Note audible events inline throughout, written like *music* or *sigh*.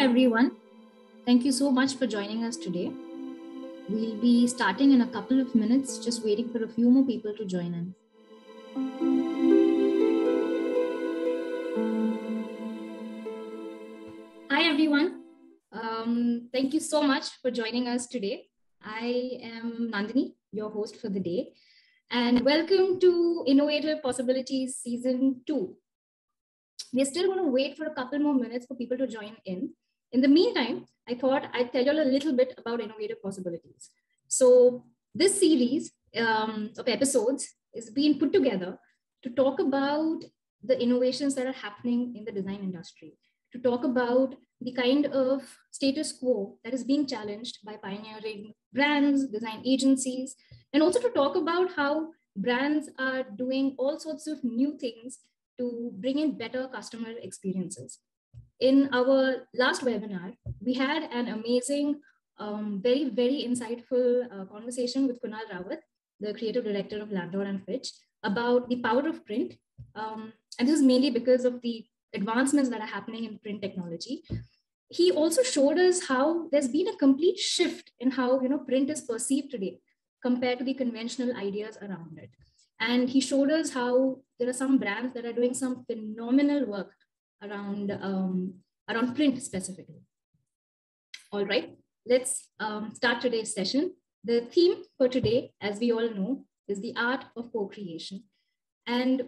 Everyone. Thank you so much for joining us today. We'll be starting in a couple of minutes, just waiting for a few more people to join in. Hi, everyone. Um, thank you so much for joining us today. I am Nandini, your host for the day, and welcome to Innovative Possibilities Season 2. We're still going to wait for a couple more minutes for people to join in. In the meantime, I thought I'd tell you a little bit about Innovative Possibilities. So, this series um, of episodes is being put together to talk about the innovations that are happening in the design industry, to talk about the kind of status quo that is being challenged by pioneering brands, design agencies, and also to talk about how brands are doing all sorts of new things to bring in better customer experiences. In our last webinar, we had an amazing, um, very, very insightful uh, conversation with Kunal Rawat, the creative director of Landor and Fitch, about the power of print. Um, and this is mainly because of the advancements that are happening in print technology. He also showed us how there's been a complete shift in how you know print is perceived today compared to the conventional ideas around it. And he showed us how there are some brands that are doing some phenomenal work around, um, around print specifically. All right, let's um, start today's session. The theme for today, as we all know, is the art of co-creation. And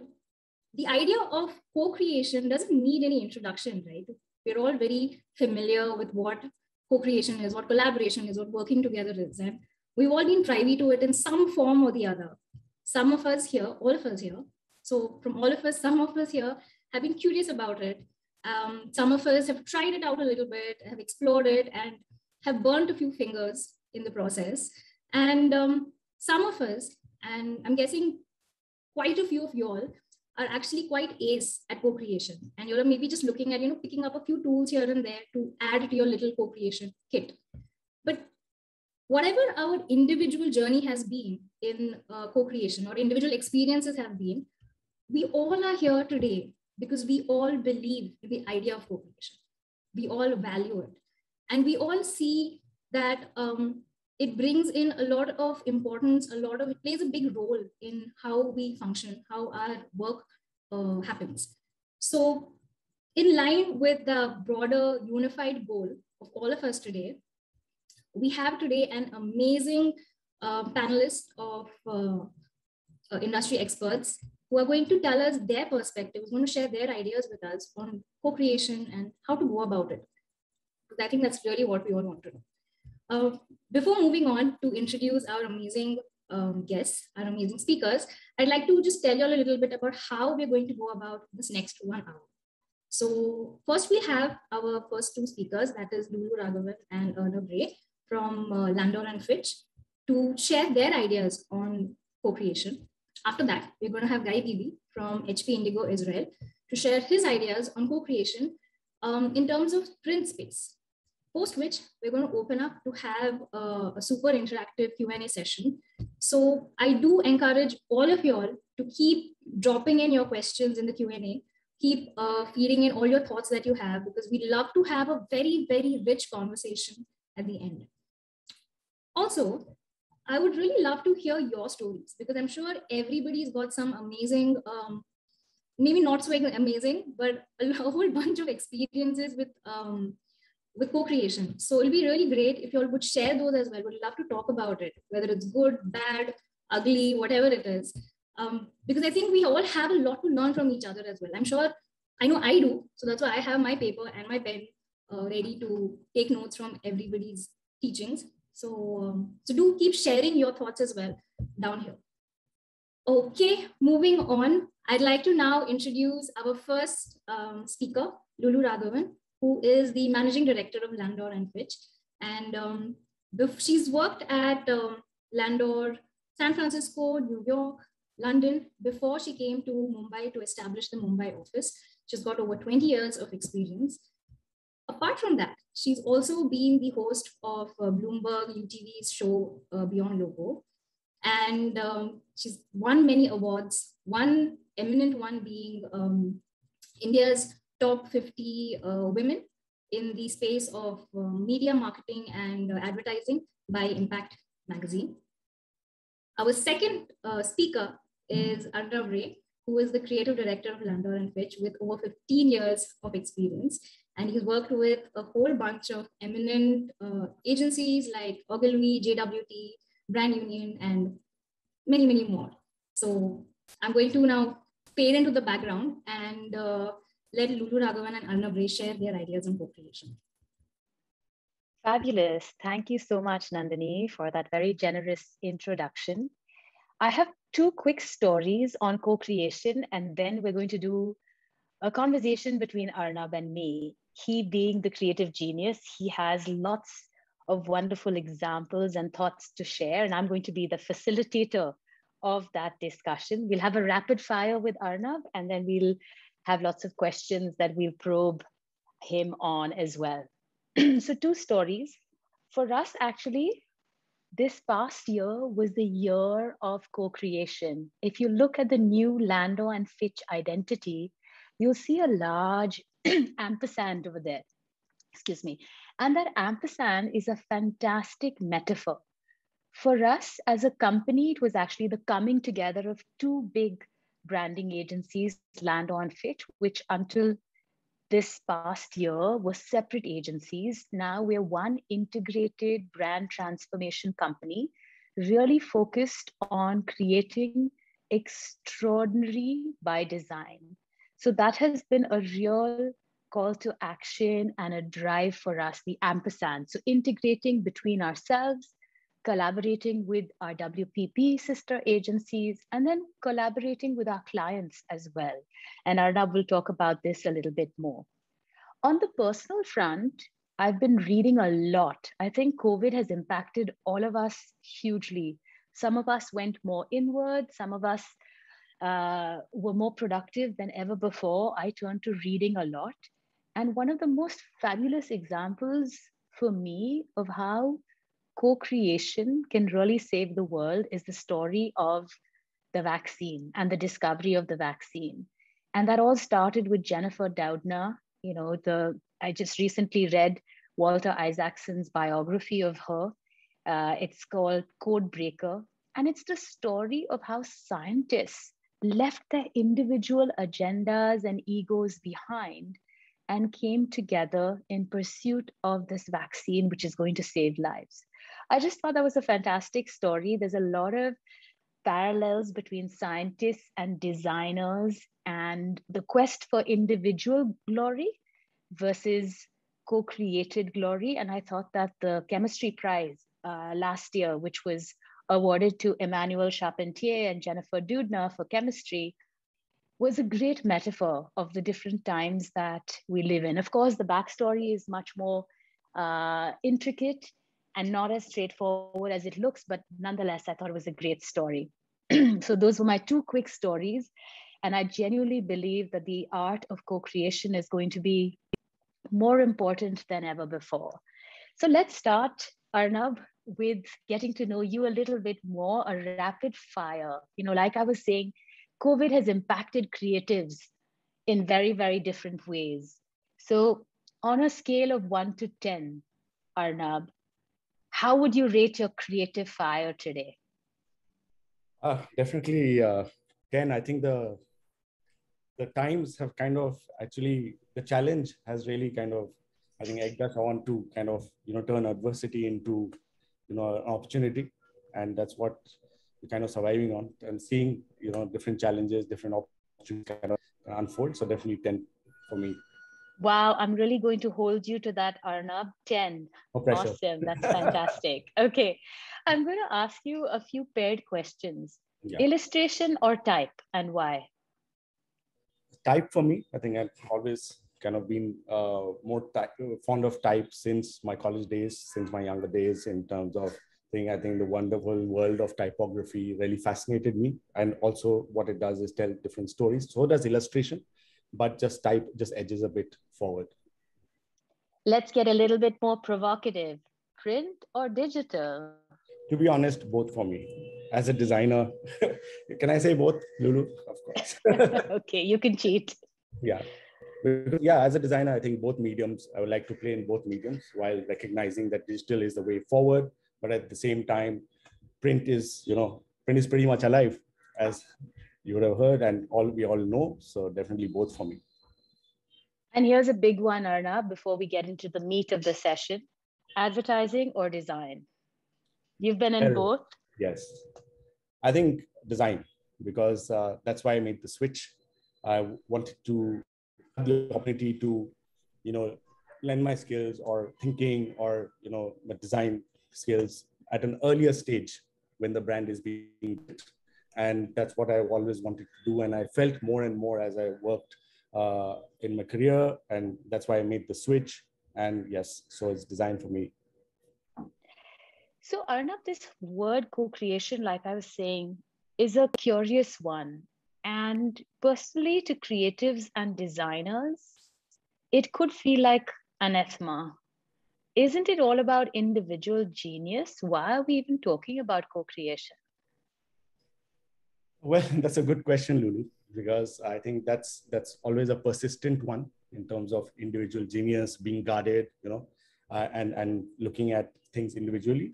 the idea of co-creation doesn't need any introduction, right? We're all very familiar with what co-creation is, what collaboration is, what working together is. And we've all been privy to it in some form or the other. Some of us here, all of us here, so from all of us, some of us here have been curious about it. Um, some of us have tried it out a little bit, have explored it, and have burnt a few fingers in the process. And um, some of us, and I'm guessing quite a few of you all, are actually quite ace at co-creation. And you're maybe just looking at, you know, picking up a few tools here and there to add to your little co-creation kit. But whatever our individual journey has been in uh, co-creation or individual experiences have been, we all are here today because we all believe in the idea of co-creation. We all value it. And we all see that um, it brings in a lot of importance, a lot of, it plays a big role in how we function, how our work uh, happens. So in line with the broader unified goal of all of us today, we have today an amazing uh, panelist of uh, uh, industry experts who are going to tell us their perspectives, going to share their ideas with us on co-creation and how to go about it. I think that's really what we all want to know. Uh, before moving on to introduce our amazing um, guests, our amazing speakers, I'd like to just tell you all a little bit about how we're going to go about this next one hour. So first we have our first two speakers, that is Lulu Raghavan and Arnab Ray from uh, Landor and Fitch to share their ideas on co-creation. After that, we're going to have Guy Bibi from HP Indigo Israel to share his ideas on co-creation um, in terms of print space. Post which, we're going to open up to have uh, a super interactive Q&A session. So I do encourage all of you all to keep dropping in your questions in the Q&A. Keep uh, feeding in all your thoughts that you have because we love to have a very, very rich conversation at the end. Also, I would really love to hear your stories because I'm sure everybody's got some amazing, um, maybe not so amazing, but a *laughs* whole bunch of experiences with um, with co-creation. So it'll be really great if you all would share those as well. Would love to talk about it, whether it's good, bad, ugly, whatever it is. Um, because I think we all have a lot to learn from each other as well. I'm sure I know I do. So that's why I have my paper and my pen uh, ready to take notes from everybody's teachings. So, um, so do keep sharing your thoughts as well down here. Okay, moving on. I'd like to now introduce our first um, speaker, Lulu Raghavan, who is the managing director of Landor and Fitch. And um, she's worked at um, Landor, San Francisco, New York, London before she came to Mumbai to establish the Mumbai office. She's got over 20 years of experience. Apart from that, she's also been the host of uh, Bloomberg UTV's show uh, Beyond Logo. And um, she's won many awards, one eminent one being um, India's top 50 uh, women in the space of uh, media marketing and uh, advertising by Impact Magazine. Our second uh, speaker is Arnab Ray, who is the creative director of Landor and Fitch with over 15 years of experience. And he's worked with a whole bunch of eminent uh, agencies like Ogilvy, JWT, Brand Union, and many, many more. So I'm going to now fade into the background and uh, let Lulu Raghavan and Arnab Ray share their ideas on co-creation. Fabulous. Thank you so much, Nandini, for that very generous introduction. I have two quick stories on co creation, and then we're going to do a conversation between Arnab and me. He, being the creative genius, he has lots of wonderful examples and thoughts to share, and I'm going to be the facilitator of that discussion. We'll have a rapid fire with Arnab, and then we'll have lots of questions that we'll probe him on as well. *clears throat* so two stories. For us, actually, this past year was the year of co-creation. If you look at the new Landor and Fitch identity, you'll see a large *clears throat* ampersand over there. Excuse me. And that ampersand is a fantastic metaphor. For us as a company, it was actually the coming together of two big branding agencies, Landor and Fitch, which until this past year were separate agencies. Now we're one integrated brand transformation company, really focused on creating extraordinary by design. So that has been a real call to action and a drive for us, the ampersand. So integrating between ourselves, collaborating with our WPP sister agencies, and then collaborating with our clients as well. And Arnab will talk about this a little bit more. On the personal front, I've been reading a lot. I think COVID has impacted all of us hugely. Some of us went more inward, some of us uh, were more productive than ever before. I turned to reading a lot. And one of the most fabulous examples for me of how co creation can really save the world is the story of the vaccine and the discovery of the vaccine. And that all started with Jennifer Doudna. You know, the I just recently read Walter Isaacson's biography of her. Uh, it's called Code Breaker. And it's the story of how scientists left their individual agendas and egos behind and came together in pursuit of this vaccine, which is going to save lives. I just thought that was a fantastic story. There's a lot of parallels between scientists and designers and the quest for individual glory versus co created glory. And I thought that the chemistry prize uh, last year, which was awarded to Emmanuelle Charpentier and Jennifer Doudna for chemistry, was a great metaphor of the different times that we live in. Of course, the backstory is much more uh, intricate and not as straightforward as it looks, but nonetheless, I thought it was a great story. *clears throat* so those were my two quick stories. And I genuinely believe that the art of co-creation is going to be more important than ever before. So let's start, Arnab, with getting to know you a little bit more, a rapid fire. You know, like I was saying, COVID has impacted creatives in very, very different ways. So on a scale of one to 10, Arnab, how would you rate your creative fire today? Uh, definitely uh, 10. I think the the times have kind of actually the challenge has really kind of I think us on to kind of you know turn adversity into you know an opportunity, and that's what we're kind of surviving on and seeing you know different challenges, different opportunities kind of unfold. So definitely ten for me. Wow, I'm really going to hold you to that, Arnab. 10. awesome. That's fantastic. *laughs* okay. I'm going to ask you a few paired questions. Yeah. Illustration or type, and why? Type for me. I think I've always kind of been uh, more fond of type since my college days, since my younger days, in terms of thing. I think the wonderful world of typography really fascinated me. And also, what it does is tell different stories. So does illustration but just type just edges a bit forward. Let's get a little bit more provocative. Print or digital? To be honest, both for me. As a designer, *laughs* can I say both, Lulu? Of course. *laughs* okay, you can cheat. Yeah. Because, yeah, as a designer, I think both mediums, I would like to play in both mediums while recognizing that digital is the way forward. But at the same time, print is, you know, print is pretty much alive, as you would have heard and all we all know. So definitely both for me. And here's a big one, Arna, before we get into the meat of the session advertising or design? You've been in both? Yes. I think design, because uh, that's why I made the switch. I wanted to the opportunity to, you know, lend my skills or thinking or, you know, design skills at an earlier stage when the brand is being built. And that's what I always wanted to do. And I felt more and more as I worked uh, in my career. And that's why I made the switch. And yes, so it's designed for me. So Arnab, this word co-creation, like I was saying, is a curious one. And personally, to creatives and designers, it could feel like anathema. Isn't it all about individual genius? Why are we even talking about co-creation? Well, *laughs* that's a good question, Lulu, because I think that's that's always a persistent one in terms of individual genius being guarded, you know, uh, and and looking at things individually.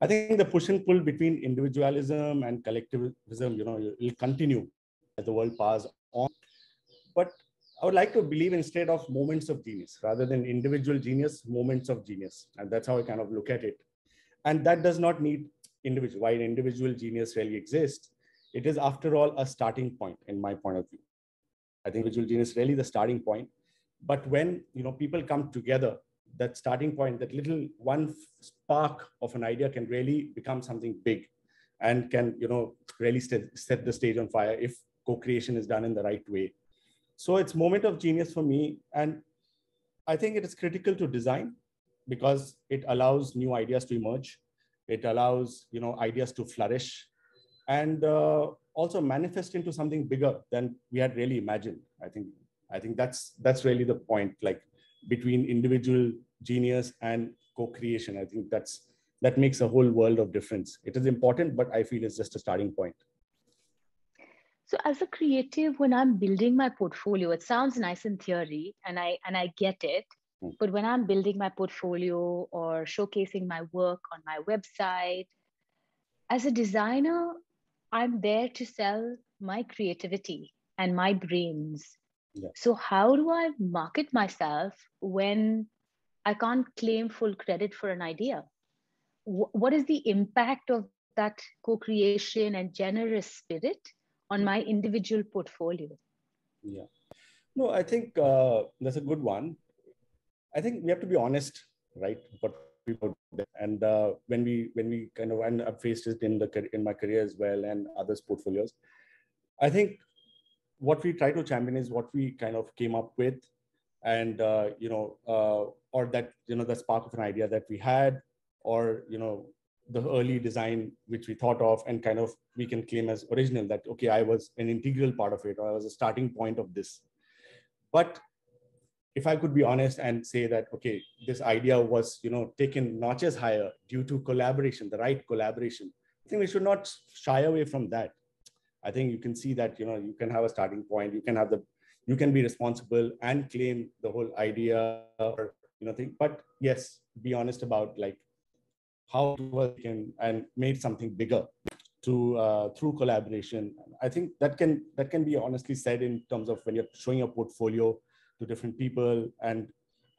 I think the push and pull between individualism and collectivism, you know, will continue as the world passes on. But I would like to believe instead of moments of genius, rather than individual genius, moments of genius, and that's how I kind of look at it. And that does not need individual. Why an individual genius really exists, it is after all a starting point in my point of view. I think individual genius is really the starting point but when you know people come together that starting point that little one spark of an idea can really become something big and can you know really set, set the stage on fire if co-creation is done in the right way so it's moment of genius for me and i think it is critical to design because it allows new ideas to emerge it allows you know ideas to flourish and uh, also manifest into something bigger than we had really imagined i think I think that's that's really the point, like between individual genius and co-creation. I think that's that makes a whole world of difference. It is important, but I feel it's just a starting point. So as a creative, when I'm building my portfolio, it sounds nice in theory, and I and I get it. Hmm. But when I'm building my portfolio or showcasing my work on my website, as a designer, I'm there to sell my creativity and my brains yeah. So, how do I market myself when I can't claim full credit for an idea? W- what is the impact of that co creation and generous spirit on my individual portfolio? Yeah. No, I think uh, that's a good one. I think we have to be honest, right? What people and uh, when we when we kind of and I've faced it in the in my career as well and others portfolios. I think what we try to champion is what we kind of came up with and uh, you know uh, or that you know the spark of an idea that we had or you know the early design which we thought of and kind of we can claim as original that okay i was an integral part of it or i was a starting point of this but if i could be honest and say that okay this idea was you know taken notches higher due to collaboration the right collaboration i think we should not shy away from that I think you can see that you know you can have a starting point. You can have the you can be responsible and claim the whole idea or you know thing. But yes, be honest about like how we can and made something bigger to uh, through collaboration. I think that can that can be honestly said in terms of when you're showing a portfolio to different people, and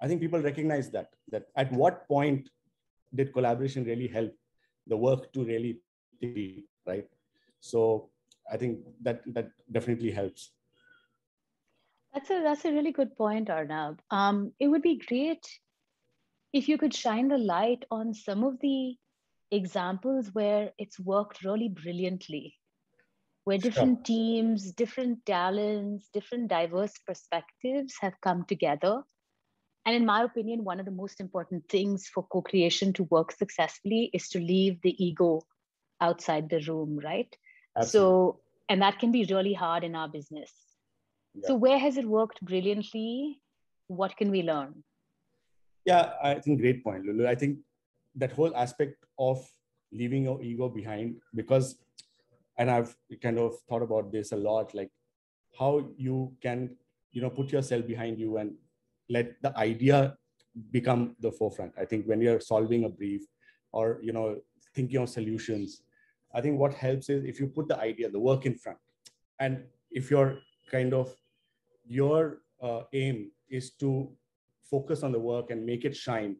I think people recognize that that at what point did collaboration really help the work to really be right. So I think that that definitely helps. That's a that's a really good point, Arnab. Um, it would be great if you could shine the light on some of the examples where it's worked really brilliantly, where different sure. teams, different talents, different diverse perspectives have come together. And in my opinion, one of the most important things for co creation to work successfully is to leave the ego outside the room, right? Absolutely. So, and that can be really hard in our business. Yeah. So, where has it worked brilliantly? What can we learn? Yeah, I think great point, Lulu. I think that whole aspect of leaving your ego behind, because, and I've kind of thought about this a lot, like how you can you know put yourself behind you and let the idea become the forefront i think when you're solving a brief or you know thinking of solutions i think what helps is if you put the idea the work in front and if you're kind of your uh, aim is to focus on the work and make it shine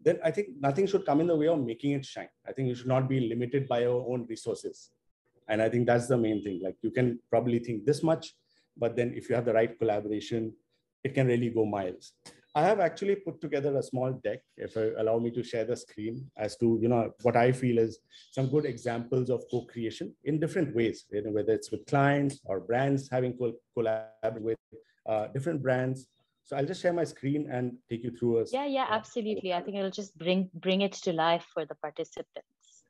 then i think nothing should come in the way of making it shine. I think you should not be limited by your own resources. And i think that's the main thing. Like you can probably think this much but then if you have the right collaboration it can really go miles. I have actually put together a small deck if you allow me to share the screen as to you know what i feel is some good examples of co-creation in different ways you know, whether it's with clients or brands having co- collaborate with uh, different brands so i'll just share my screen and take you through a yeah yeah absolutely i think it'll just bring bring it to life for the participants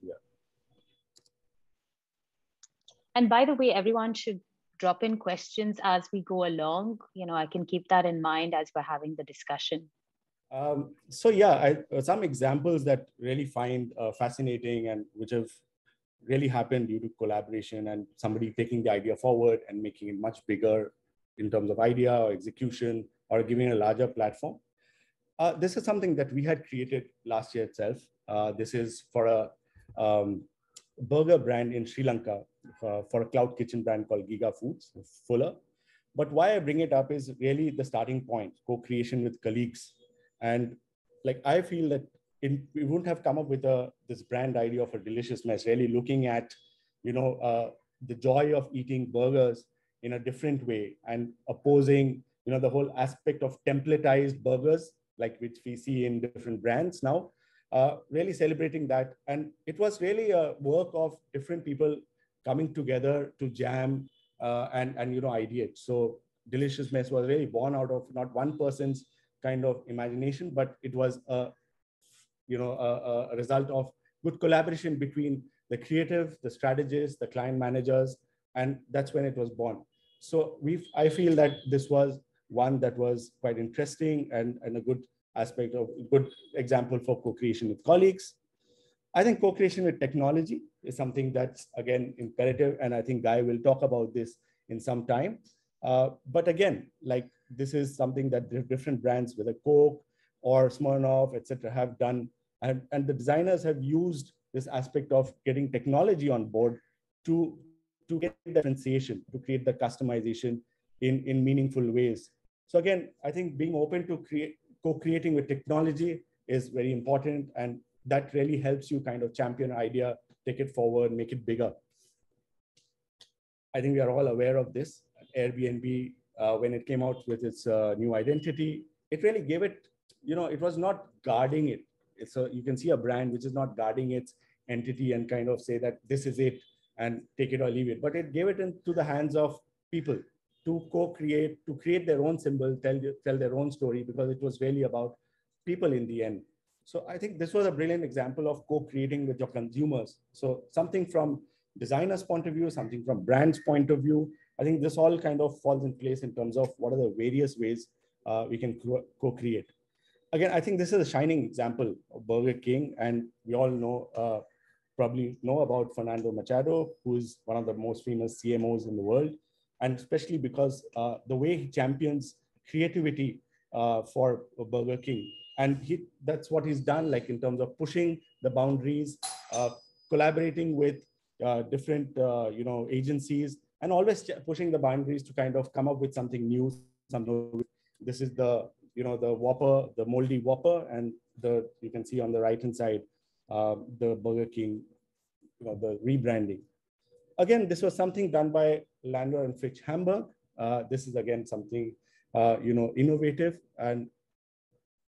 yeah and by the way everyone should drop in questions as we go along. You know, I can keep that in mind as we're having the discussion. Um, so yeah, I, uh, some examples that really find uh, fascinating and which have really happened due to collaboration and somebody taking the idea forward and making it much bigger in terms of idea or execution or giving a larger platform. Uh, this is something that we had created last year itself. Uh, this is for a um, burger brand in Sri Lanka uh, for a cloud kitchen brand called Giga Foods, Fuller. But why I bring it up is really the starting point, co-creation with colleagues. And like I feel that in, we wouldn't have come up with a, this brand idea of a delicious mess, really looking at, you know, uh, the joy of eating burgers in a different way and opposing, you know, the whole aspect of templatized burgers, like which we see in different brands now, uh, really celebrating that. And it was really a work of different people coming together to jam uh, and, and, you know, ideate. So Delicious Mess was really born out of not one person's kind of imagination, but it was a, you know, a, a result of good collaboration between the creative, the strategists, the client managers, and that's when it was born. So we, I feel that this was one that was quite interesting and, and a good aspect of good example for co-creation with colleagues. I think co-creation with technology is something that's again imperative, and I think Guy will talk about this in some time. Uh, but again, like this is something that different brands, whether Coke or Smirnoff, etc., have done, and, and the designers have used this aspect of getting technology on board to to get the differentiation, to create the customization in in meaningful ways. So again, I think being open to create co-creating with technology is very important and that really helps you kind of champion idea take it forward make it bigger. I think we are all aware of this. Airbnb uh, when it came out with its uh, new identity it really gave it you know it was not guarding it. So you can see a brand which is not guarding its entity and kind of say that this is it and take it or leave it but it gave it into the hands of people to co-create, to create their own symbol, tell, tell their own story, because it was really about people in the end. So I think this was a brilliant example of co-creating with your consumers. So something from designer's point of view, something from brand's point of view. I think this all kind of falls in place in terms of what are the various ways uh, we can co-create. Again, I think this is a shining example of Burger King, and we all know uh, probably know about Fernando Machado, who is one of the most famous CMOs in the world and especially because uh, the way he champions creativity uh, for Burger King. And he, that's what he's done, like in terms of pushing the boundaries, uh, collaborating with uh, different, uh, you know, agencies, and always pushing the boundaries to kind of come up with something new. Something. This is the, you know, the Whopper, the moldy Whopper, and the you can see on the right hand side uh, the Burger King, you know, the rebranding. Again, this was something done by Landor and Fitch Hamburg. Uh, this is again something uh, you know innovative. And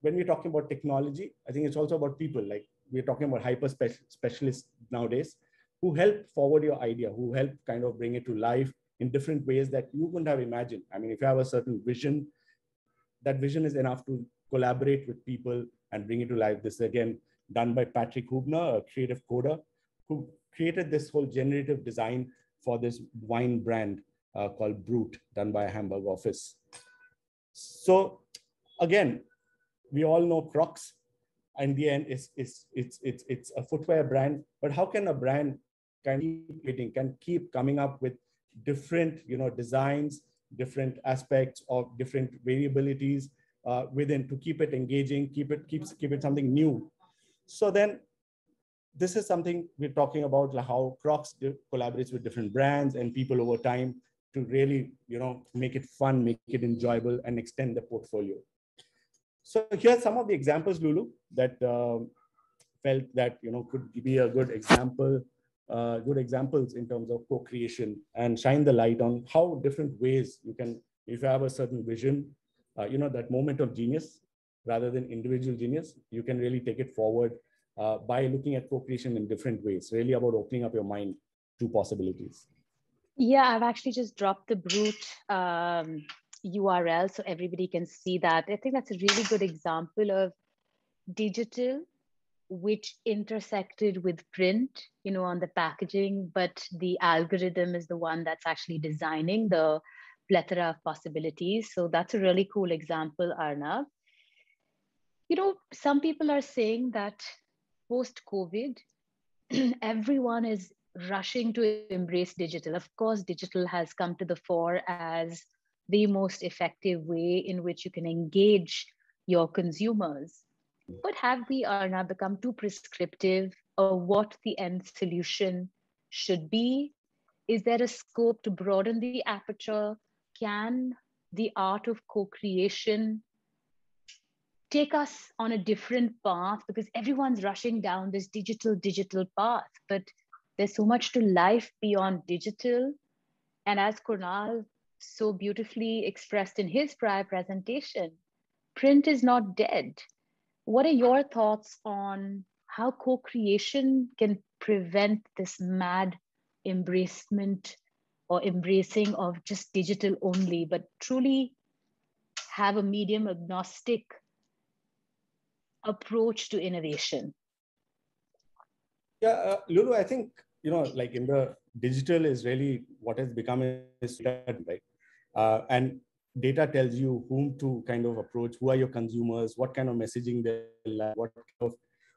when we're talking about technology, I think it's also about people. Like we're talking about hyper specialists nowadays who help forward your idea, who help kind of bring it to life in different ways that you wouldn't have imagined. I mean, if you have a certain vision, that vision is enough to collaborate with people and bring it to life. This again done by Patrik Hübner, a creative coder, who created this whole generative design for this wine brand uh, called Brut, done by a Hamburg office. So again, we all know Crocs. In the end, it's, it's, it's, it's, it's a footwear brand, but how can a brand can keep creating, can keep coming up with different you know, designs, different aspects of different variabilities uh, within to keep it engaging, keep it keeps keep it something new. So then this is something we're talking about like how Crocs collaborates with different brands and people over time to really, you know, make it fun, make it enjoyable, and extend the portfolio. So here's some of the examples, Lulu, that uh, felt that you know could be a good example, uh, good examples in terms of co-creation and shine the light on how different ways you can, if you have a certain vision, uh, you know, that moment of genius rather than individual genius, you can really take it forward uh, by looking at co-creation in different ways, really about opening up your mind to possibilities. Yeah, I've actually just dropped the Brut um, URL so everybody can see that. I think that's a really good example of digital which intersected with print, you know, on the packaging, but the algorithm is the one that's actually designing the plethora of possibilities. So that's a really cool example, Arnab. You know, some people are saying that post COVID, *clears throat* everyone is rushing to embrace digital. Of course, digital has come to the fore as the most effective way in which you can engage your consumers. But have we are now become too prescriptive of what the end solution should be? Is there a scope to broaden the aperture? Can the art of co-creation take us on a different path because everyone's rushing down this digital digital path but there's so much to life beyond digital. And as Kunal so beautifully expressed in his prior presentation print is not dead. What are your thoughts on how co-creation can prevent this mad embracement or embracing of just digital only but truly have a medium agnostic approach to innovation? Yeah, uh, Lulu, I think you know, like in the digital is really what has become is right, uh, and data tells you whom to kind of approach, who are your consumers, what kind of messaging they like, what kind of,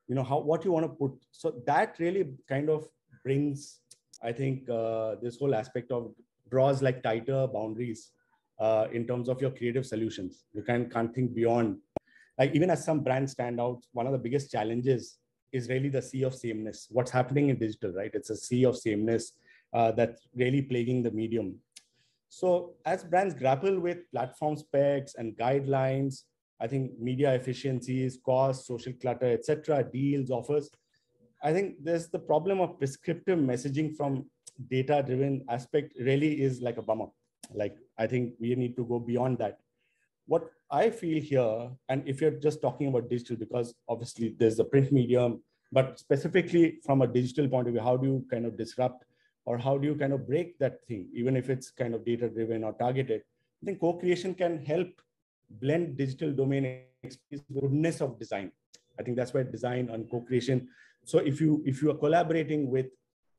you know, how what you want to put. So that really kind of brings, I think, uh, this whole aspect of draws like tighter boundaries uh, in terms of your creative solutions. You can can't think beyond like even as some brands stand out, one of the biggest challenges is really the sea of sameness. What's happening in digital, right? It's a sea of sameness uh, that's really plaguing the medium. So as brands grapple with platform specs and guidelines, I think media efficiencies, cost, social clutter, etc., deals, offers. I think there's the problem of prescriptive messaging from data-driven aspect really is like a bummer. Like I think we need to go beyond that what I feel here, and if you're just talking about digital, because obviously there's the print medium, but specifically from a digital point of view, how do you kind of disrupt or how do you kind of break that thing, even if it's kind of data driven or targeted? I think co-creation can help blend digital domain experience with goodness of design. I think that's why design and co-creation. So if you if you are collaborating with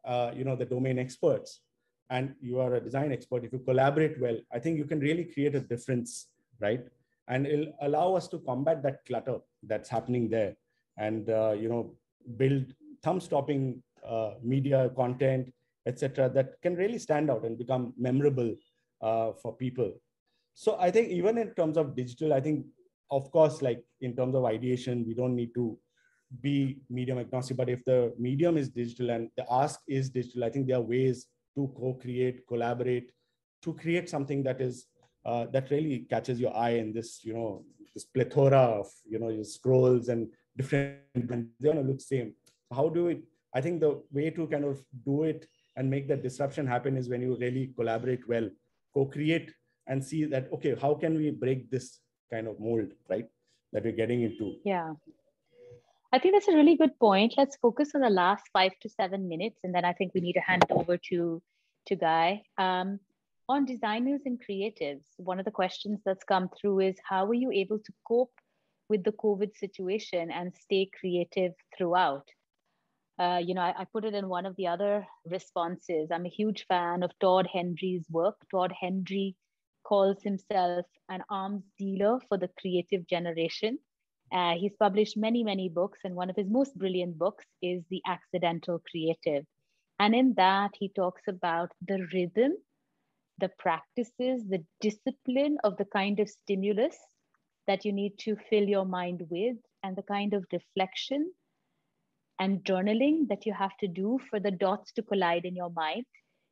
uh, you know the domain experts and you are a design expert, if you collaborate well, I think you can really create a difference right? And it'll allow us to combat that clutter that's happening there and, uh, you know, build thumb-stopping uh, media content, etc., that can really stand out and become memorable uh, for people. So I think even in terms of digital, I think, of course, like in terms of ideation, we don't need to be medium agnostic, but if the medium is digital and the ask is digital, I think there are ways to co-create, collaborate, to create something that is uh, that really catches your eye in this, you know, this plethora of, you know, your scrolls and different, they're gonna look same. How do it? I think the way to kind of do it and make that disruption happen is when you really collaborate well, co-create and see that, okay, how can we break this kind of mold, right? That we're getting into. Yeah. I think that's a really good point. Let's focus on the last five to seven minutes, and then I think we need to hand over to to Guy. Um, on designers and creatives, one of the questions that's come through is how were you able to cope with the COVID situation and stay creative throughout? Uh, you know, I, I, put it in one of the other responses. I'm a huge fan of Todd Henry's work. Todd Henry calls himself an arms dealer for the creative generation. Uh, he's published many, many books, and one of his most brilliant books is The Accidental Creative. And in that, he talks about the rhythm the practices, the discipline of the kind of stimulus that you need to fill your mind with, and the kind of reflection and journaling that you have to do for the dots to collide in your mind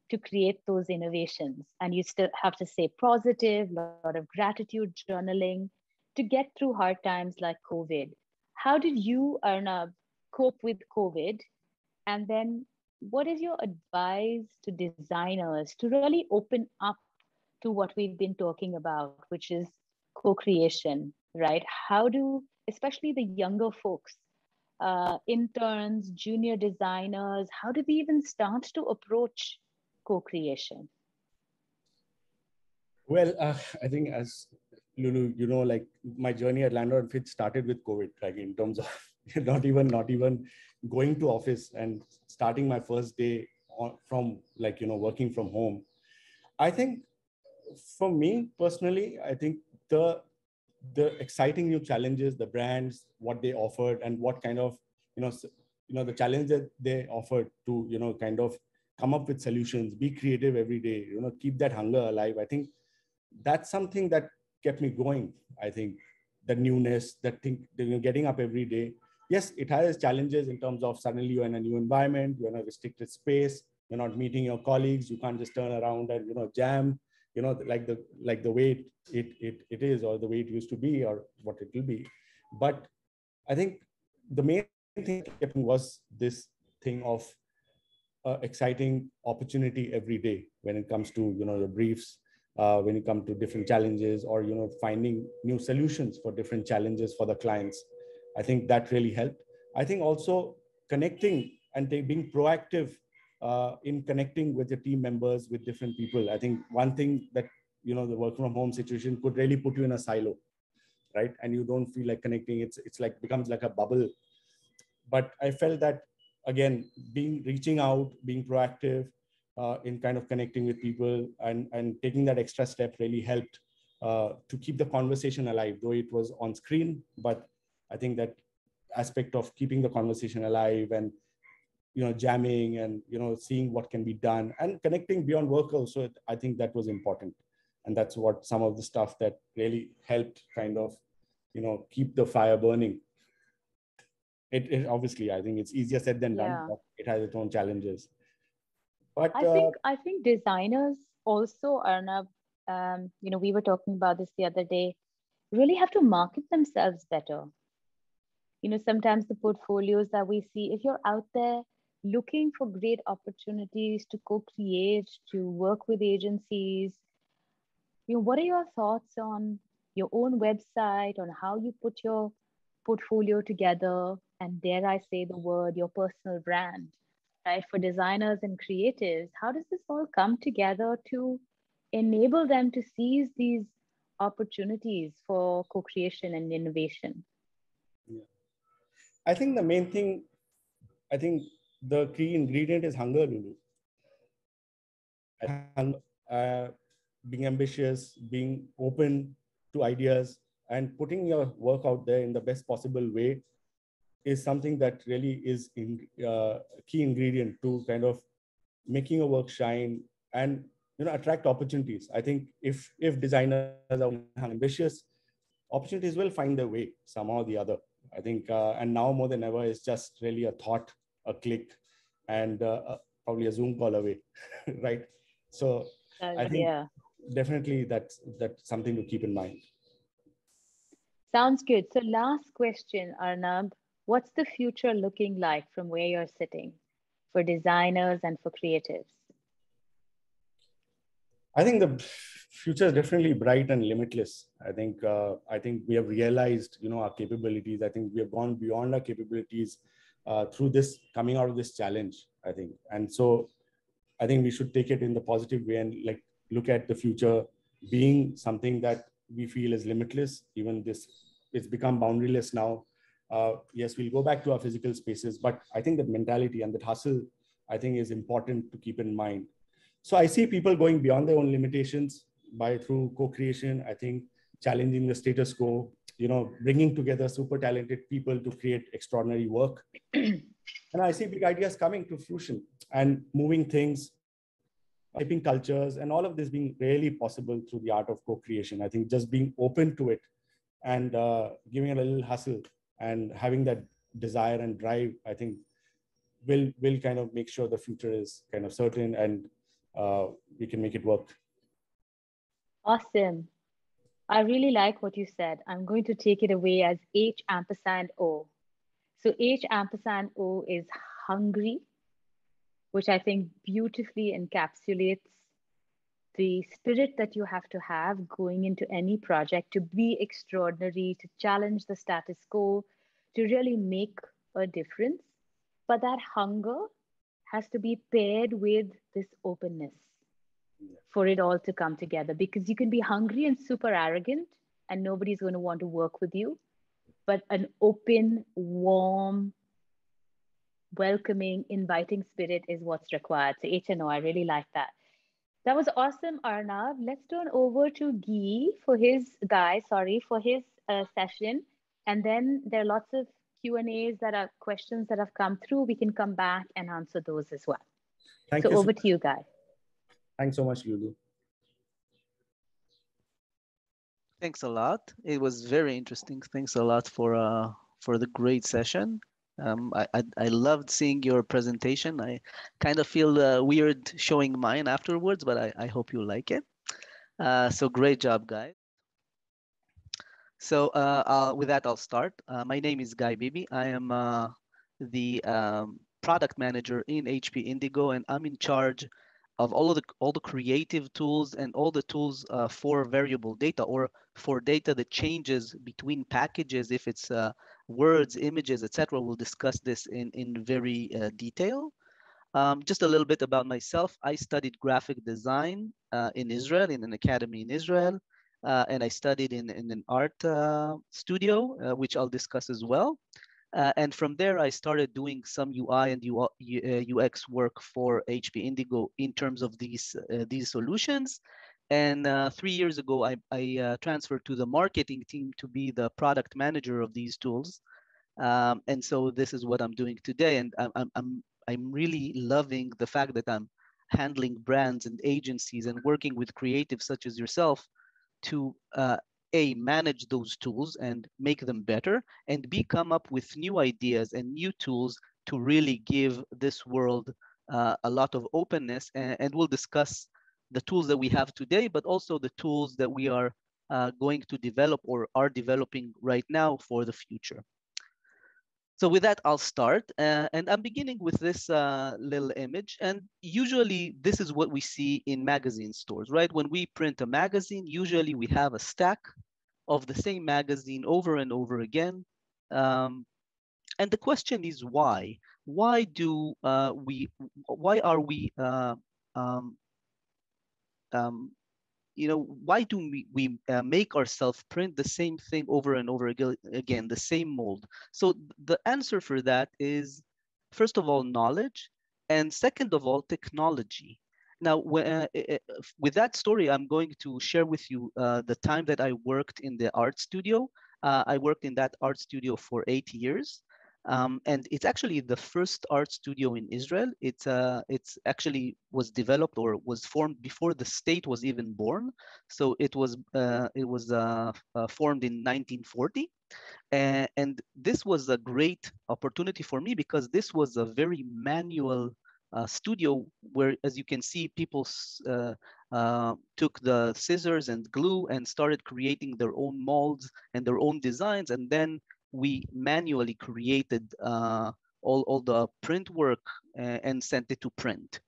to create those innovations. And you still have to stay positive, a lot of gratitude journaling to get through hard times like COVID. How did you, Arnab, cope with COVID? And then what is your advice to designers to really open up to what we've been talking about, which is co-creation, right? How do, especially the younger folks, uh, interns, junior designers, how do they even start to approach co-creation? Well, uh, I think as Lulu, you know, like my journey at Landor and Fitch started with COVID, like in terms of *laughs* not even not even going to office and starting my first day from like you know working from home. I think for me personally, I think the the exciting new challenges, the brands, what they offered, and what kind of you know you know the challenge that they offered to you know kind of come up with solutions, be creative every day, you know, keep that hunger alive. I think that's something that kept me going. I think the newness, that thing, you know, getting up every day. Yes, it has challenges in terms of suddenly you're in a new environment, you're in a restricted space, you're not meeting your colleagues, you can't just turn around and you know jam, you know, like the like the way it it it is or the way it used to be or what it will be. But I think the main thing was this thing of uh, exciting opportunity every day when it comes to you know the briefs uh, when you come to different challenges or you know finding new solutions for different challenges for the clients i think that really helped. I think also connecting and being proactive uh, in connecting with the team members with different people. I think one thing that you know the work from home situation could really put you in a silo right? And you don't feel like connecting. It's it's like becomes like a bubble. But i felt that again being reaching out being proactive uh, in kind of connecting with people and, and taking that extra step really helped uh, to keep the conversation alive, though it was on screen. But I think that aspect of keeping the conversation alive and you know jamming and you know seeing what can be done and connecting beyond work also i think that was important and that's what some of the stuff that really helped kind of you know keep the fire burning it, it obviously i think it's easier said than done yeah. it has its own challenges but I uh, think I think designers also Arnab, um, you know, we were talking about this the other day, really have to market themselves better. You know, sometimes the portfolios that we see, if you're out there looking for great opportunities to co-create, to work with agencies, you know, what are your thoughts on your own website, on how you put your portfolio together, and dare I say the word, your personal brand? right? For designers and creatives, how does this all come together to enable them to seize these opportunities for co-creation and innovation? I think the main thing, I think the key ingredient is hunger, Lulu. Uh, being ambitious, being open to ideas, and putting your work out there in the best possible way is something that really is in uh, key ingredient to kind of making a work shine and you know attract opportunities i think if if designers are ambitious opportunities will find their way somehow or the other i think uh, and now more than ever it's just really a thought a click and uh, uh probably a zoom call away *laughs* right so i think yeah. definitely that's that's something to keep in mind sounds good so last question arnab what's the future looking like from where you're sitting for designers and for creatives? I think the future is definitely bright and limitless. I think uh, I think we have realized, you know, our capabilities. I think we have gone beyond our capabilities uh, through this coming out of this challenge. I think, and so I think we should take it in the positive way and like look at the future being something that we feel is limitless. Even this, it's become boundaryless now uh, yes, we'll go back to our physical spaces, but I think that mentality and that hustle, I think, is important to keep in mind. So I see people going beyond their own limitations by through co-creation. I think challenging the status quo, you know, bringing together super talented people to create extraordinary work. *clears throat* and I see big ideas coming to fruition and moving things shaping cultures, and all of this being really possible through the art of co-creation. I think just being open to it and uh, giving it a little hustle and having that desire and drive, I think will will kind of make sure the future is kind of certain and uh, we can make it work. Awesome. I really like what you said. I'm going to take it away as H ampersand O. So H ampersand O is hungry, which I think beautifully encapsulates the spirit that you have to have going into any project to be extraordinary, to challenge the status quo, to really make a difference. But that hunger has to be paired with this openness for it all to come together. Because you can be hungry and super arrogant and nobody's going to want to work with you but an open warm welcoming inviting spirit is what's required. So hno i really like that. That was awesome Arnab. Let's turn over to guy for his guy sorry for his uh, session. And then there are lots of q and a's that are questions that have come through we can come back and answer those as well Thank so you over so to you guys Thanks so much, Lulu. Thanks a lot. It was very interesting. Thanks a lot for uh, for the great session. Um, I, I, I loved seeing your presentation. I kind of feel uh, weird showing mine afterwards, but I, I hope you like it. Uh, so great job, guys. So uh, with that, I'll start. Uh, my name is Guy Bibi. I am uh, the um, product manager in HP Indigo, and I'm in charge of all of the all the creative tools and all the tools uh, for variable data or for data that changes between packages if it's uh, words images etc we'll discuss this in in very uh, detail um, just a little bit about myself i studied graphic design uh, in israel in an academy in israel uh, and i studied in, in an art uh, studio which i'll discuss as well uh, and from there, I started doing some UI and UX uh, work for HP Indigo in terms of these, uh, these solutions. And uh, three years ago, I, I uh, transferred to the marketing team to be the product manager of these tools. Um, and so this is what I'm doing today. And I'm, I'm, I'm really loving the fact that I'm handling brands and agencies and working with creatives such as yourself to uh, a manage those tools and make them better and b come up with new ideas and new tools to really give this world uh, a lot of openness and, and, we'll discuss the tools that we have today but also the tools that we are uh, going to develop or are developing right now for the future so with that, I'll start. Uh, and I'm beginning with this uh, little image. And usually this is what we see in magazine stores, right? When we print a magazine, usually we have a stack of the same magazine over and over again. Um, and the question is why? Why do uh, we, why are we uh, um, um, you know, why do we, we uh, make ourselves print the same thing over and over again, the same mold? So the answer for that is, first of all, knowledge, and second of all, technology. Now, uh, with that story, I'm going to share with you uh, the time that I worked in the art studio. Uh, I worked in that art studio for eight years. Um, and it's actually the first art studio in Israel. It's uh, it's actually was developed or was formed before the state was even born. So it was uh, it was uh, uh formed in 1940, and, and this was a great opportunity for me because this was a very manual uh, studio where, as you can see, people uh, uh, took the scissors and glue and started creating their own molds and their own designs, and then we manually created uh, all, all the print work uh, and sent it to print.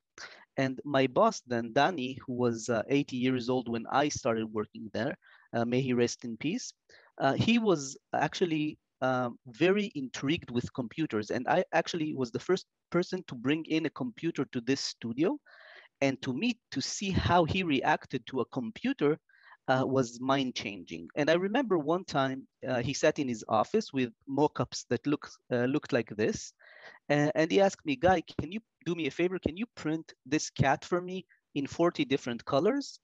And my boss then, Danny, who was uh, 80 years old when I started working there, uh, may he rest in peace, he was actually um, very intrigued with computers. And I actually was the first person to bring in a computer to this studio and to meet to see how he reacted to a computer uh, was mind changing. And I remember one time uh, he sat in his office with mock-ups that looked uh, looked like this, and he asked me, "Guy, can you do me a favor? Can you print this cat for me in 40 different colors?"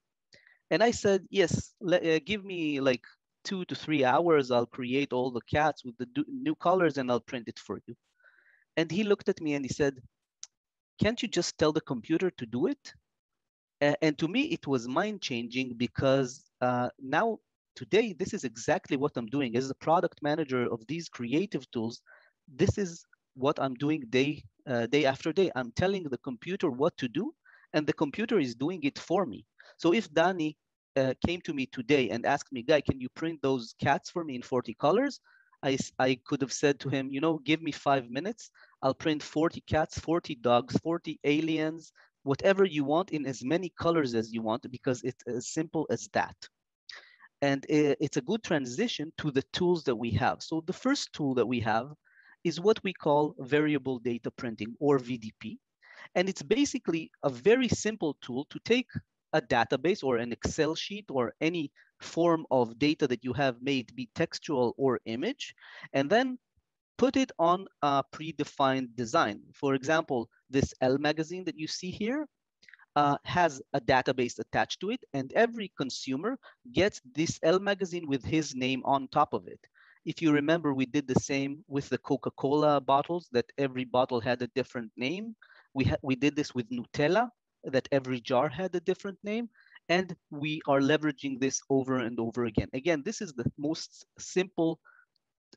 And I said, "Yes. Uh, give me like two to three hours. I'll create all the cats with the new colors, and I'll print it for you." And he looked at me and he said, "Can't you just tell the computer to do it?" And to me, it was mind changing because uh, now, today, this is exactly what I'm doing. As a product manager of these creative tools, this is what I'm doing day, uh, day after day. I'm telling the computer what to do, and the computer is doing it for me. So if Danny uh, came to me today and asked me, Guy, can you print those cats for me in 40 colors? I, I could have said to him, you know, give me five minutes. I'll print 40 cats, 40 dogs, 40 aliens, whatever you want in as many colors as you want, because it's as simple as that. And it's a good transition to the tools that we have. So the first tool that we have is what we call variable data printing or VDP. And it's basically a very simple tool to take a database or an Excel sheet or any form of data that you have made be textual or image, and then put it on a predefined design. For example, this Elle magazine that you see here uh, has a database attached to it, and every consumer gets this Elle magazine with his name on top of it. If you remember, we did the same with the Coca-Cola bottles, that every bottle had a different name. We, we did this with Nutella, that every jar had a different name. And we are leveraging this over and over again. Again, this is the most simple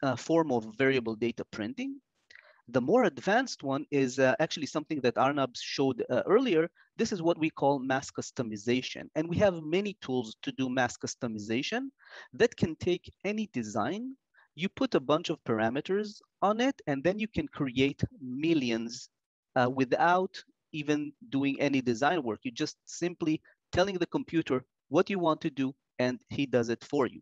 uh, form of variable data printing. The more advanced one is uh, actually something that Arnab showed uh, earlier. This is what we call mass customization. And we have many tools to do mass customization that can take any design, you put a bunch of parameters on it, and then you can create millions uh, without even doing any design work. You just simply telling the computer what you want to do, and he does it for you.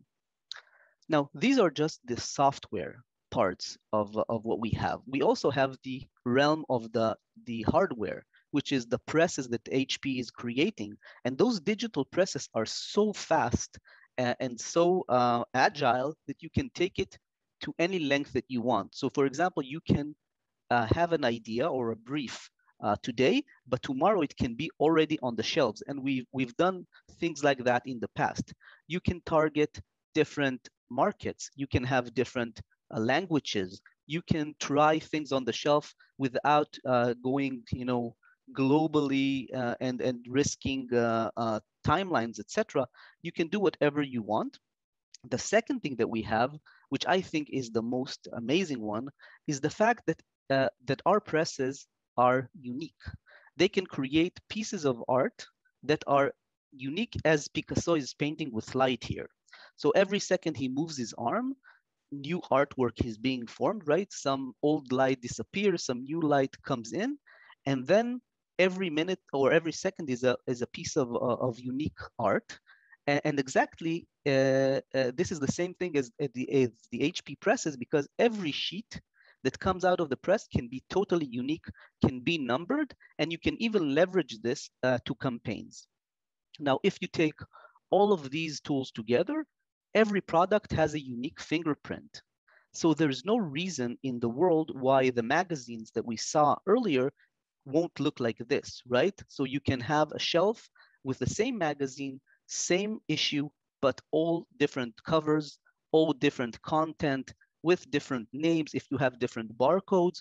Now, these are just the software parts of, of what we have. We also have the realm of the, the hardware, which is the presses that HP is creating. And those digital presses are so fast and, and so uh, agile that you can take it to any length that you want. So for example, you can uh, have an idea or a brief uh, today, but tomorrow it can be already on the shelves. And we've, we've done things like that in the past. You can target different markets. You can have different languages. You can try things on the shelf without uh, going, you know, globally uh, and, and risking uh, uh, timelines, etc. You can do whatever you want. The second thing that we have, which I think is the most amazing one, is the fact that uh, that our presses are unique. They can create pieces of art that are unique as Picasso is painting with light here. So every second he moves his arm, new artwork is being formed, right? Some old light disappears, some new light comes in, and then every minute or every second is a is a piece of uh, of unique art. And, and exactly, uh, uh, this is the same thing as the as the HP presses because every sheet that comes out of the press can be totally unique, can be numbered, and you can even leverage this uh, to campaigns. Now, if you take all of these tools together, every product has a unique fingerprint. So there's no reason in the world why the magazines that we saw earlier won't look like this, right? So you can have a shelf with the same magazine, same issue, but all different covers, all different content, with different names. If you have different barcodes,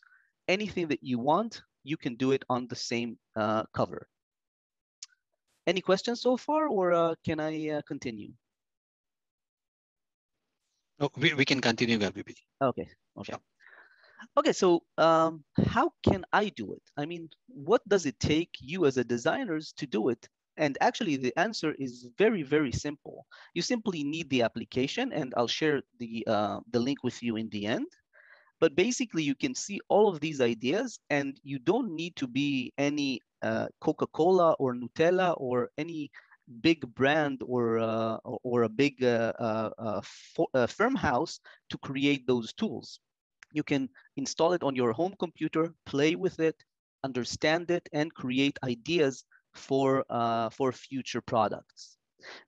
anything that you want, you can do it on the same uh, cover. Any questions so far, or uh, can I uh, continue? Oh, we, we can continue, Guy Bibi. Okay, okay. Okay, so um, how can I do it? I mean, what does it take you as a designers to do it? And actually the answer is very, very simple. You simply need the application and I'll share the, uh, the link with you in the end. But basically you can see all of these ideas and you don't need to be any uh, Coca-Cola or Nutella or any big brand or, uh, or a big uh, uh, uh, uh firm house to create those tools. You can install it on your home computer, play with it, understand it, and create ideas for, for future products.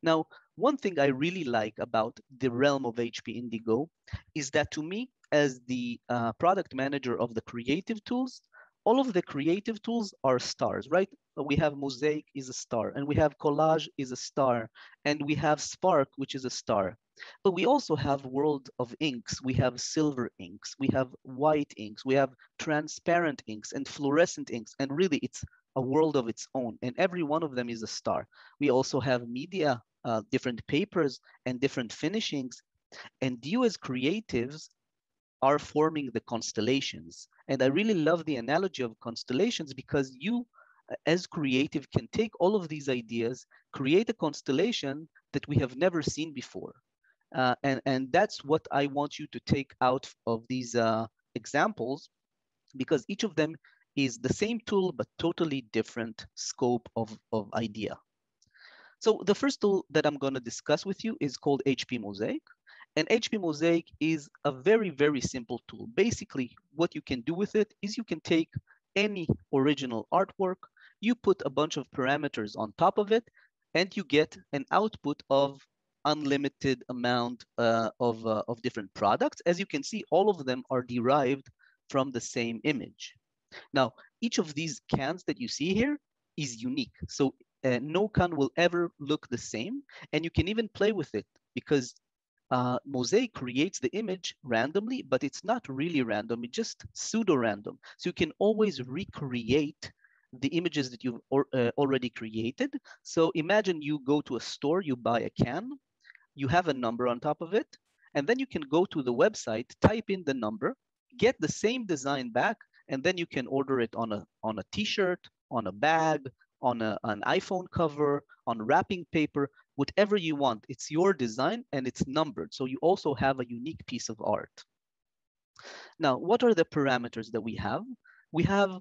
Now, one thing I really like about the realm of HP Indigo is that to me, as the uh, product manager of the creative tools, all of the creative tools are stars, right? We have Mosaic is a star, and we have Collage is a star, and we have Spark, which is a star. But we also have world of inks. We have silver inks, we have white inks, we have transparent inks and fluorescent inks. And really it's a world of its own, and every one of them is a star. We also have media, uh, different papers, and different finishings. And you as creatives are forming the constellations. And I really love the analogy of constellations because you, as creative, can take all of these ideas, create a constellation that we have never seen before. Uh, and, and that's what I want you to take out of these uh, examples because each of them is the same tool, but totally different scope of, of idea. So the first tool that I'm gonna discuss with you is called HP Mosaic. And HP Mosaic is a very, very simple tool. Basically, what you can do with it is you can take any original artwork, you put a bunch of parameters on top of it, and you get an output of unlimited amount uh, of, uh, of different products. As you can see, all of them are derived from the same image. Now, each of these cans that you see here is unique. So uh, no can will ever look the same. And you can even play with it because uh, Mosaic creates the image randomly, but it's not really random, it's just pseudo-random. So you can always recreate the images that you've or, uh, already created. So imagine you go to a store, you buy a can, you have a number on top of it, and then you can go to the website, type in the number, get the same design back, and then you can order it on a on a t-shirt, on a bag, on a, an iPhone cover, on wrapping paper, whatever you want. It's your design and it's numbered. So you also have a unique piece of art. Now, what are the parameters that we have? We have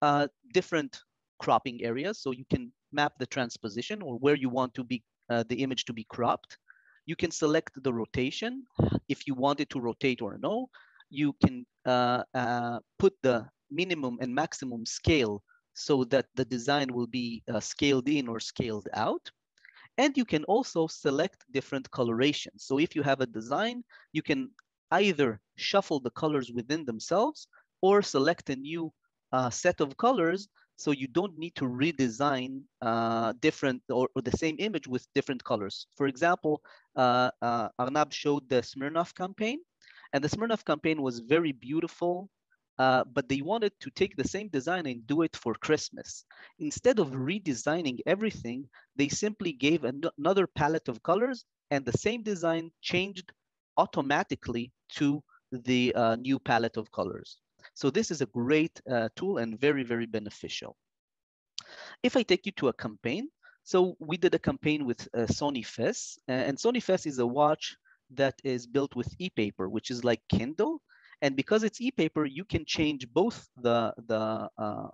uh, different cropping areas. So you can map the transposition or where you want to be uh, the image to be cropped. You can select the rotation if you want it to rotate or no. You can uh, uh put the minimum and maximum scale so that the design will be uh, scaled in or scaled out. And you can also select different colorations. So if you have a design, you can either shuffle the colors within themselves or select a new uh, set of colors so you don't need to redesign uh, different or, or, the same image with different colors. For example, uh, uh Arnab showed the Smirnoff campaign and the Smirnoff campaign was very beautiful uh, but they wanted to take the same design and do it for Christmas. Instead of redesigning everything, they simply gave an another palette of colors and the same design changed automatically to the uh, new palette of colors. So this is a great uh, tool and very, very beneficial. If I take you to a campaign, so we did a campaign with uh, Sony FES, and Sony FES is a watch that is built with e-paper, which is like Kindle, and because it's e-paper, you can change both the the uh,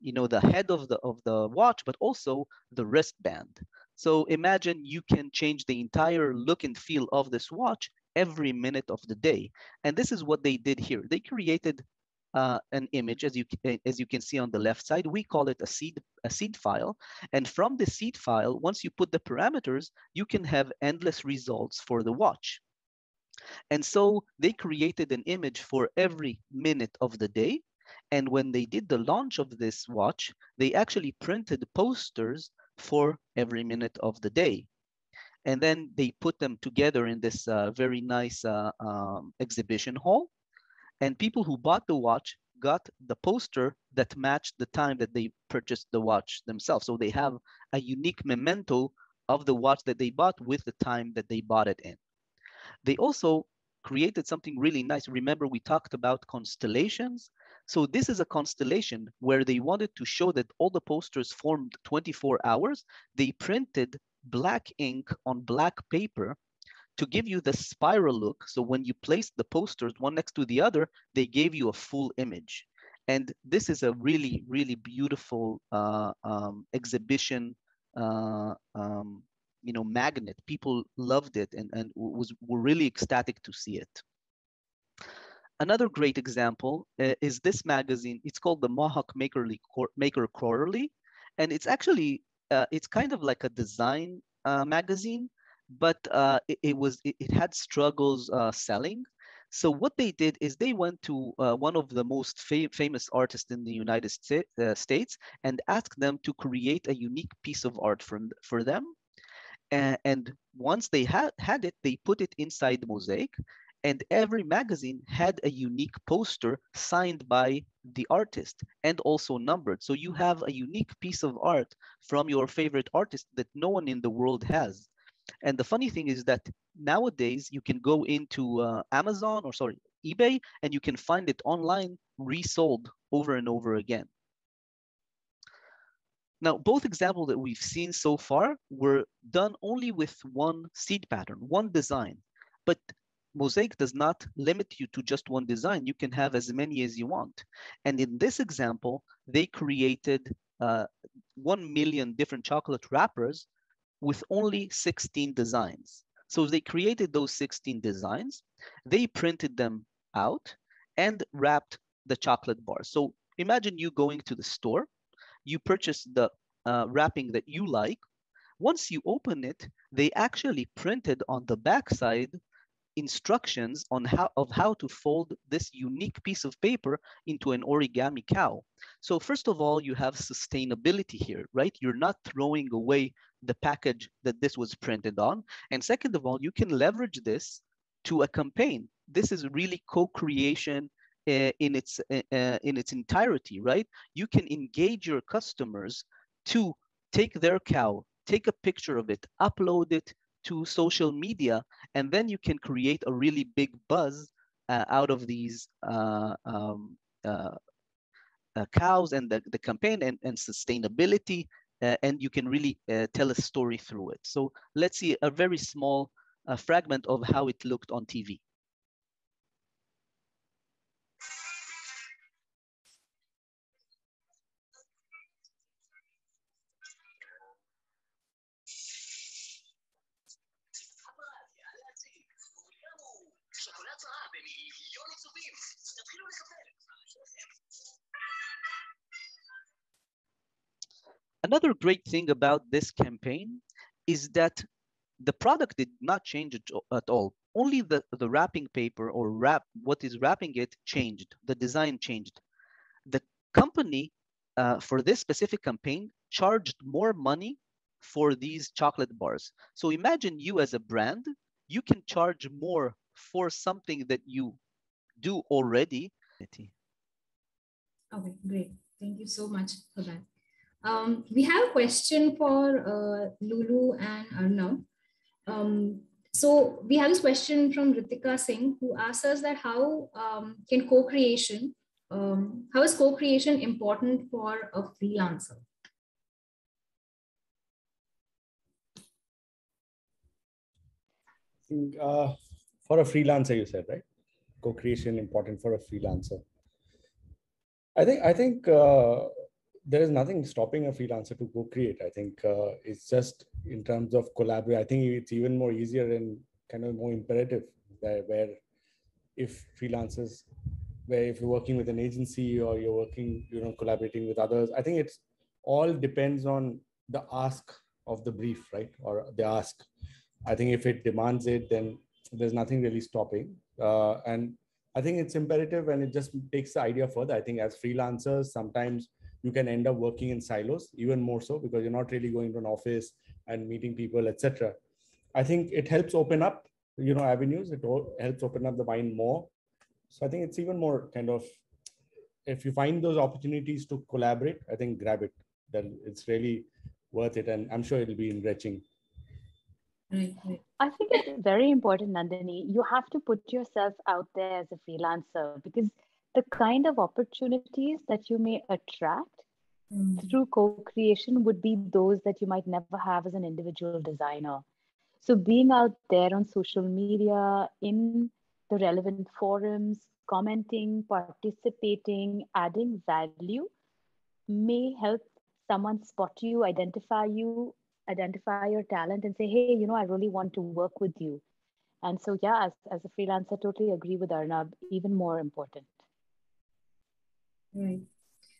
you know the head of the of the watch, but also the wristband. So imagine you can change the entire look and feel of this watch every minute of the day. And this is what they did here. They created uh, an image, as you as you can see on the left side. We call it a seed a seed file. And from the seed file, once you put the parameters, you can have endless results for the watch. And so they created an image for every minute of the day. And when they did the launch of this watch, they actually printed posters for every minute of the day. And then they put them together in this uh, very nice uh, um, exhibition hall. And people who bought the watch got the poster that matched the time that they purchased the watch themselves. So they have a unique memento of the watch that they bought with the time that they bought it in. They also created something really nice. Remember, we talked about constellations. So this is a constellation where they wanted to show that all the posters formed 24 hours. They printed black ink on black paper to give you the spiral look. So when you placed the posters one next to the other, they gave you a full image. And this is a really, really beautiful uh, um, exhibition uh, um, you know magnet. People loved it and, and was were really ecstatic to see it. Another great example uh, is this magazine. It's called the mohawk makerly maker quarterly. And it's actually uh, it's kind of like a design uh, magazine but uh, it, it, was it, it, had struggles uh, selling. So what they did is they went to uh, one of the most fa famous artists in the United States and asked them to create a unique piece of art from, for them and once they had, had it, they put it inside the mosaic. and every magazine had a unique poster signed by the artist and also numbered. So you have a unique piece of art from your favorite artist that no one in the world has. And the funny thing is that nowadays you can go into uh, Amazon or sorry, eBay, and you can find it online resold over and over again. Now, both examples that we've seen so far were done only with one seed pattern, one design. But Mosaic does not limit you to just one design. You can have as many as you want. And in this example, they created uh, 1 million different chocolate wrappers with only 16 designs. So they created those 16 designs, they printed them out and wrapped the chocolate bars. So imagine you going to the store, you purchase the uh, wrapping that you like. Once you open it, they actually printed on the backside instructions on how of how to fold this unique piece of paper into an origami cow. So first of all, you have sustainability here, right? You're not throwing away the package that this was printed on. And second of all, you can leverage this to a campaign. This is really co-creation in its uh, uh, in its entirety, right? You can engage your customers to take their cow, take a picture of it, upload it to social media, and then you can create a really big buzz uh, out of these uh, um, uh, cows and the, the campaign and, and sustainability uh, and you can really uh, tell a story through it. So let's see a very small uh, fragment of how it looked on TV. Another great thing about this campaign is that the product did not change at all. Only the, the wrapping paper or wrap, what is wrapping it changed. The design changed. The company uh, for this specific campaign charged more money for these chocolate bars. So imagine you as a brand, you can charge more for something that you do already. Okay, great. Thank you so much for that. Um, we have a question for uh, Lulu and Arnab. Um, so we have this question from Ritika Singh who asks us that how um, can co-creation, um, how is co-creation important for a freelancer? Uh, for a freelancer, you said, right? Co-creation important for a freelancer. I think I think uh, there is nothing stopping a freelancer to go create. I think uh, it's just in terms of collaborate. I think it's even more easier and kind of more imperative that where if freelancers, where if you're working with an agency or you're working, you know, collaborating with others, I think it's all depends on the ask of the brief, right? Or the ask. I think if it demands it, then there's nothing really stopping. Uh, and I think it's imperative and it just takes the idea further. I think as freelancers, sometimes you can end up working in silos even more so because you're not really going to an office and meeting people etc i think it helps open up you know avenues. It helps open up the mind more. So i think it's even more kind of if you find those opportunities to collaborate i think grab it. Then it's really worth it and i'm sure it'll be enriching. I think it's very important, Nandini. You have to put yourself out there as a freelancer because the kind of opportunities that you may attract mm. through co-creation would be those that you might never have as an individual designer. So being out there on social media in the relevant forums commenting participating adding value may help someone spot you identify you identify your talent and say hey you know i really want to work with you. And so yeah as, as a freelancer totally agree with arnab even more important Right.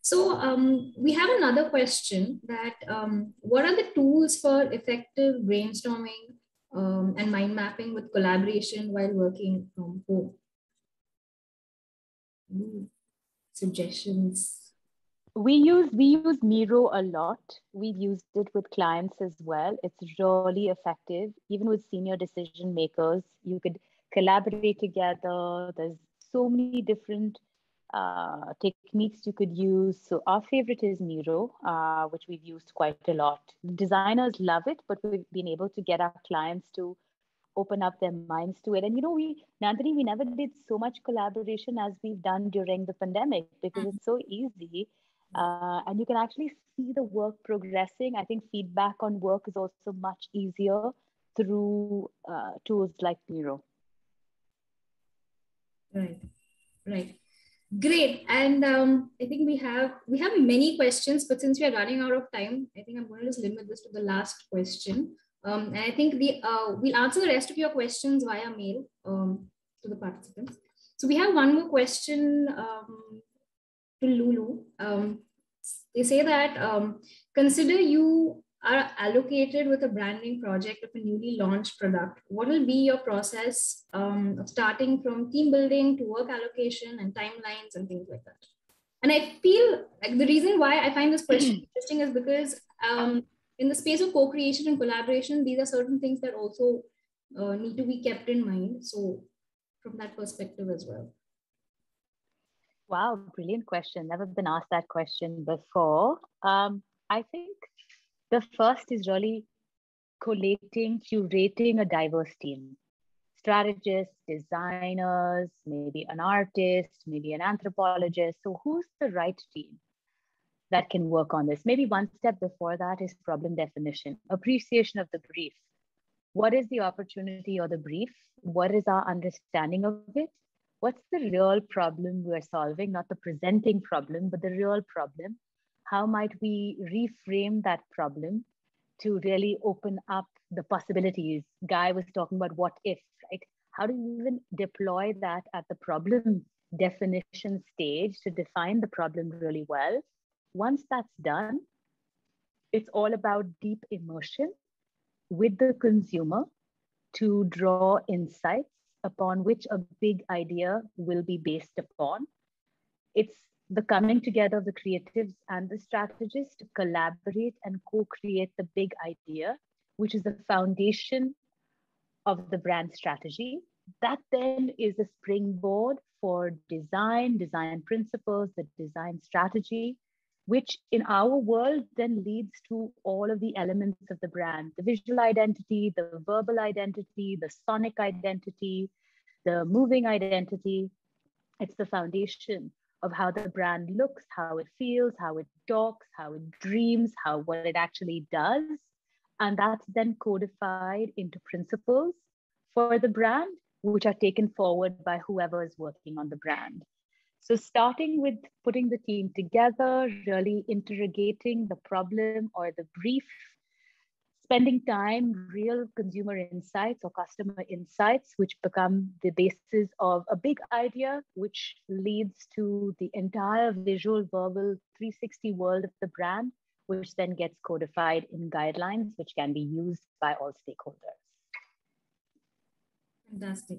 So um, we have another question that um, what are the tools for effective brainstorming um, and mind mapping with collaboration while working from home? Suggestions. We use we use Miro a lot. We've used it with clients as well. It's really effective, even with senior decision makers. You could collaborate together. There's so many different uh, techniques you could use. So our favorite is Miro, uh, which we've used quite a lot. Designers love it, but we've been able to get our clients to open up their minds to it. And you know, we Nandini, we never did so much collaboration as we've done during the pandemic because it's so easy. Uh, and you can actually see the work progressing. I think feedback on work is also much easier through uh, tools like Miro. Right, right. Great. And um, I think we have we have many questions, but since we are running out of time, I think I'm going to just limit this to the last question. Um, and I think the uh, we'll answer the rest of your questions via mail um, to the participants. So we have one more question um, to Lulu. Um, they say that um, consider you are allocated with a branding project of a newly launched product, what will be your process um, of starting from team building to work allocation and timelines and things like that? And I feel like the reason why I find this question *clears throat* interesting is because um, in the space of co-creation and collaboration, these are certain things that also uh, need to be kept in mind. So from that perspective as well. Wow, brilliant question. Never been asked that question before. Um, I think the first is really collating, curating a diverse team. Strategists, designers, maybe an artist, maybe an anthropologist. So, who's the right team that can work on this? Maybe one step before that is problem definition, appreciation of the brief. What is the opportunity or the brief? What is our understanding of it? What's the real problem we're solving? Not the presenting problem, but the real problem how might we reframe that problem to really open up the possibilities? Guy was talking about what if, right? How do you even deploy that at the problem definition stage to define the problem really well? Once that's done, it's all about deep immersion with the consumer to draw insights upon which a big idea will be based upon. It's the coming together of the creatives and the strategists to collaborate and co-create the big idea, which is the foundation of the brand strategy. That then is a springboard for design, design principles, the design strategy, which in our world then leads to all of the elements of the brand the visual identity, the verbal identity, the sonic identity, the moving identity. It's the foundation of how the brand looks, how it feels, how it talks, how it dreams, how what it actually does. And that's then codified into principles for the brand, which are taken forward by whoever is working on the brand. So, starting with putting the team together, really interrogating the problem or the brief spending time, real consumer insights or customer insights, which become the basis of a big idea, which leads to the entire visual, verbal 360 world of the brand, which then gets codified in guidelines, which can be used by all stakeholders. Fantastic.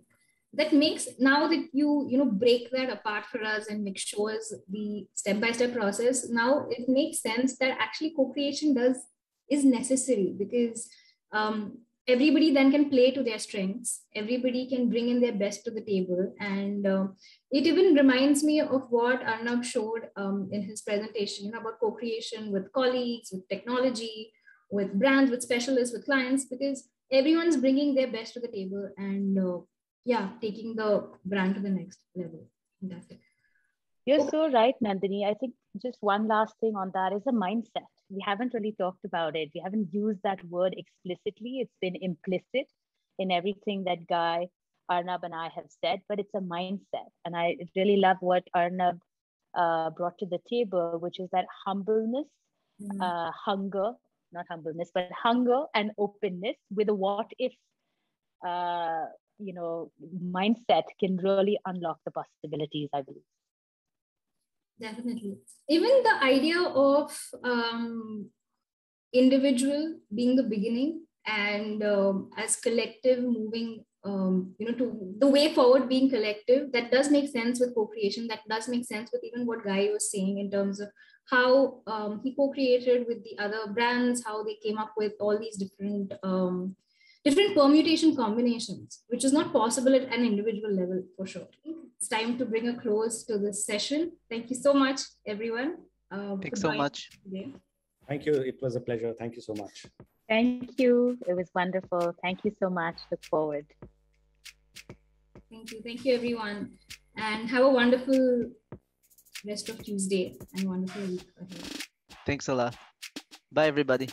That makes now that you you know break that apart for us and make sure the step by step process. Now it makes sense that actually co-creation does is necessary because um, everybody then can play to their strengths. Everybody can bring in their best to the table. And uh, it even reminds me of what arnab showed um, in his presentation you know, about co-creation with colleagues with technology with brands with specialists with clients because everyone's bringing their best to the table and uh, yeah taking the brand to the next level. That's it you're so right nandini i think just one last thing on that is a mindset we haven't really talked about it. We haven't used that word explicitly. It's been implicit in everything that Guy, Arnab, and I have said, but it's a mindset. And I really love what Arnab uh, brought to the table, which is that humbleness, mm. uh, hunger, not humbleness, but hunger and openness with a what if, uh, you know, mindset can really unlock the possibilities, I believe definitely. Even the idea of um, individual being the beginning and um, as collective moving um, you know to the way forward being collective that does make sense with co-creation. That does make sense with even what guy was saying in terms of how um, he co-created with the other brands how they came up with all these different um, different permutation combinations, which is not possible at an individual level for sure. It's time to bring a close to this session. Thank you so much, everyone. Uh, Thanks so much. Today. Thank you. It was a pleasure. Thank you so much. Thank you. It was wonderful. Thank you so much. Look forward. Thank you. Thank you, everyone. And have a wonderful rest of Tuesday and wonderful week ahead. Thanks a lot. Bye, everybody.